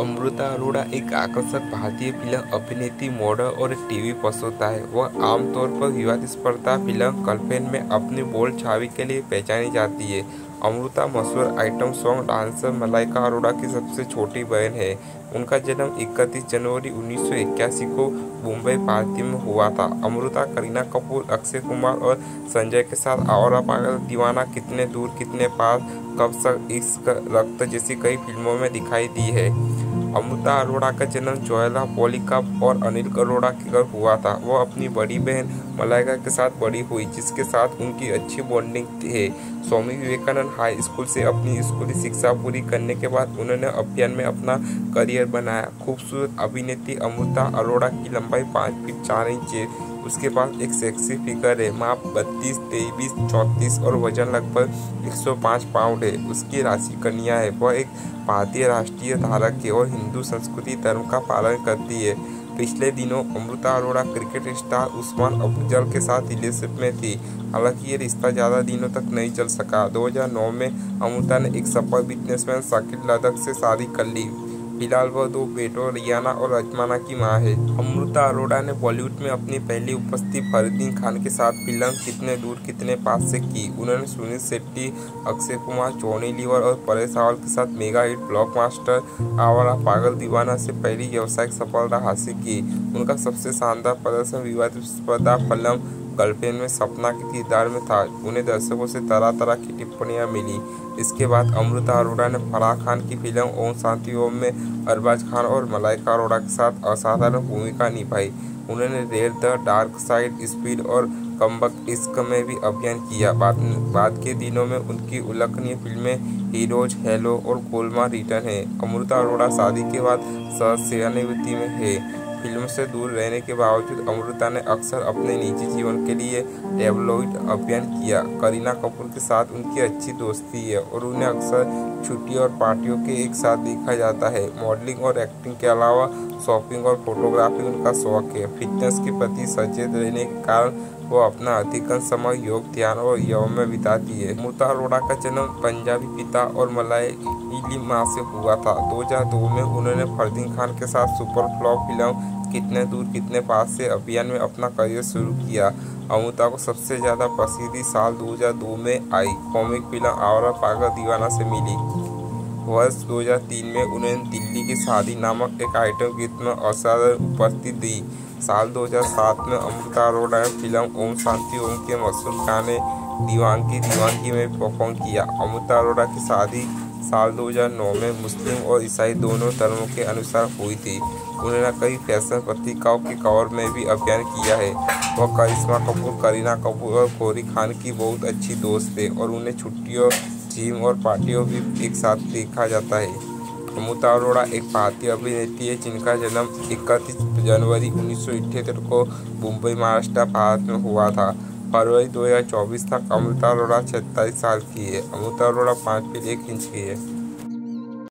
अमृता अरोड़ा एक आकर्षक भारतीय फ़िल्म अभिनेत्री मॉडल और टीवी प्रस्तोता है। वह आमतौर पर विवादास्पद फ़िल्म कल्पेन में अपनी बोल्ड छवि के लिए पहचानी जाती है। अमृता मशहूर item song dancer Malaika Arora की सबसे छोटी बहन है। उनका जन्म 31 जनवरी उन्नीस सौ इक्यासी को मुंबई भारतीय में हुआ था। अमृता, करीना कपूर, अक्षय कुमार और संजय के साथ आवरा पागल दीवाना कितने दूर कितने पास कब तक इश्क रक्त जैसी कई फ़िल्मों में दिखाई दी है। अमृता अरोड़ा का जन्म जोयला पोलिका और अनिल अरोड़ा के घर हुआ था। वह अपनी बड़ी बहन मलाइका के साथ बड़ी हुई, जिसके साथ उनकी अच्छी बॉन्डिंग थी। स्वामी विवेकानंद हाई स्कूल से अपनी स्कूली शिक्षा पूरी करने के बाद उन्होंने अभियान में अपना करियर बनाया। खूबसूरत अभिनेत्री अमृता अरोड़ा की लंबाई पाँच फीट चार इंच उसके पास एक सेक्सी फिगर है। माप बत्तीस, तेईस, चौंतीस और वज़न लगभग 105 पाउंड है। उसकी राशि कन्या है। वह एक भारतीय राष्ट्रीय धारक है और हिंदू संस्कृति धर्म का पालन करती है। पिछले दिनों अमृता अरोड़ा क्रिकेट स्टार उस्मान अफजल के साथ रिलेशनशिप में थी। हालाँकि ये रिश्ता ज़्यादा दिनों तक नहीं चल सका। 2009 में अमृता ने एक सफल बिजनेसमैन साकिब लदक से शादी कर ली। फ़िलहाल वह दो बेटों, रियाना और अजमाना की माँ है। अमृता अरोड़ा ने बॉलीवुड में अपनी पहली उपस्थिति फरीदीन खान के साथ फ़िल्म कितने दूर, कितने पास से की। उन्होंने सुनील शेट्टी, अक्षय कुमार, जोनी लीवर और परेश रावल के साथ मेगा हिट ब्लॉक मास्टर आवारा पागल दीवाना से पहली व्यावसायिक सफलता हासिल की। उनका सबसे शानदार प्रदर्शन विवादास्पदा फ़िल्म गर्लफ्रेंड में सपना के किरदार में था। उन्हें दर्शकों से तरह तरह की टिप्पणियाँ मिली। इसके बाद अमृता अरोड़ा ने फराह खान की फ़िल्म ओम शांति ओम में अरबाज खान और मलाइका अरोड़ा के साथ असाधारण भूमिका निभाई। उन्होंने Red the Dark Side, Speed और कम्बक इश्क में भी अभियान किया। बाद बाद के दिनों में उनकी उल्लेखनीय फ़िल्में हीरोज, हेलो और कोलमा रिटर्न है। अमृता अरोड़ा शादी के बाद सह सेवानिवृत्ति में है। फ़िल्म से दूर रहने के बावजूद अमृता ने अक्सर अपने निजी जीवन के लिए टेबलॉइड अभियान किया। करीना कपूर के साथ उनकी अच्छी दोस्ती है और उन्हें अक्सर छुट्टी और पार्टियों के एक साथ देखा जाता है। मॉडलिंग और एक्टिंग के अलावा शॉपिंग और फोटोग्राफी उनका शौक है। फिटनेस के प्रति सचेत रहने के कारण वो अपना अधिकांश समय योग, ध्यान और यौम में बिताती है। मुता अरोड़ा का जन्म पंजाबी पिता और मलायली माँ से हुआ था। 2002 में उन्होंने फरदीन खान के साथ सुपर फ्लॉप फ़िल्म कितने दूर, कितने पास से अभियान में अपना करियर शुरू किया। अमुता को सबसे ज़्यादा प्रसिद्धि साल 2002 में आई कॉमिक फ़िल्म आवरा पागल दीवाना से मिली। वर्ष 2003 में उन्होंने दिल्ली की शादी नामक एक आइटम गीत में असाधारण उपस्थिति दी। साल 2007 में अमृता अरोड़ा ने फ़िल्म ओम शांति ओम के मशहूर गाने दीवानगी दीवानगी में परफॉर्म किया। अमृता अरोड़ा की शादी साल 2009 में मुस्लिम और ईसाई दोनों धर्मों के अनुसार हुई थी। उन्होंने कई फ़ैशन पत्रिकाओं के कवर में भी अभियान किया है। वह करिश्मा कपूर, करीना कपूर और गौरी खान की बहुत अच्छी दोस्त थे और उन्हें छुट्टियों जिम और पार्टियों भी एक साथ देखा जाता है। अमुता अरोड़ा एक भारतीय अभिनेत्री है, जिनका जन्म इकतीस जनवरी उन्नीस को मुंबई, महाराष्ट्र, भारत में हुआ था। फरवरी 2024 तक अमृता अरोड़ा छत्ताईस साल की है। अमृता अरोड़ा पाँच फीट एक इंच की है।